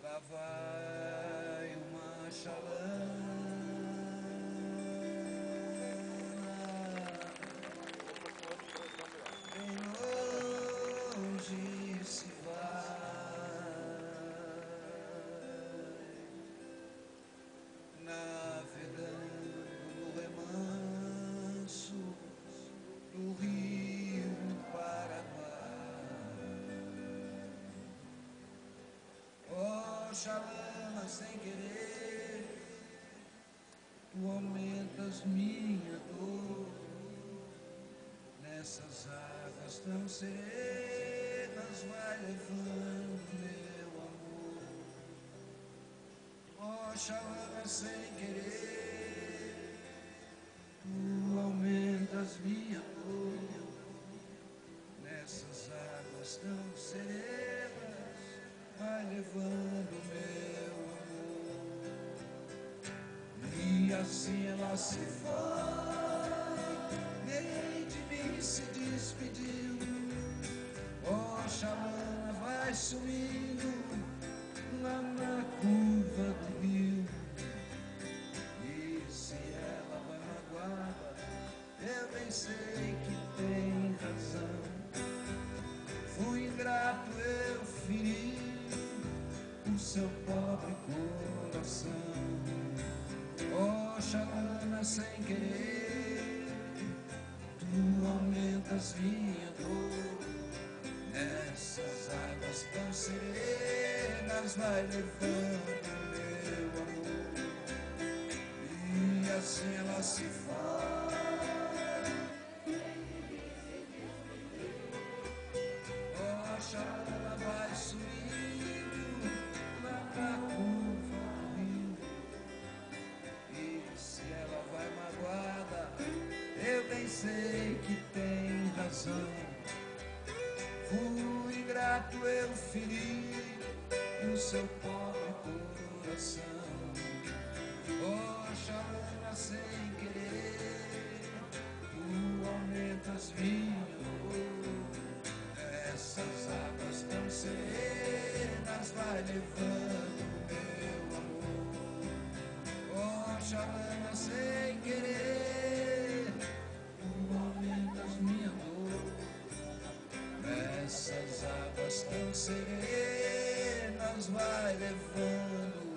Lá vai uma chalana. Bem longe se Xalana, sem querer. Tu aumentas minha dor. Nessas águas tão serenas Vai levando meu amor. Oh, sem querer Tu aumentas minha dor. Nessas águas tão serenas Vai levando assim ela se foi Nem de mim se despediu. Oh, Xalana vai sumindo Lá na curva do rio. E se ela vai magoada Eu bem sei que tem razão. Fui ingrato, eu feri o seu pobre coração. Oh, Xalana, sem querer, tu aumentas minha dor. Nessas águas tão serenas vai levando meu amor. E assim ela se foi. Sei que tem razão. Fui ingrato, eu feri o seu pobre coração. Oh, Xalana, sem querer, tu aumentas minha dor. Essas águas tão serenas vai levando tão serenas vai levando.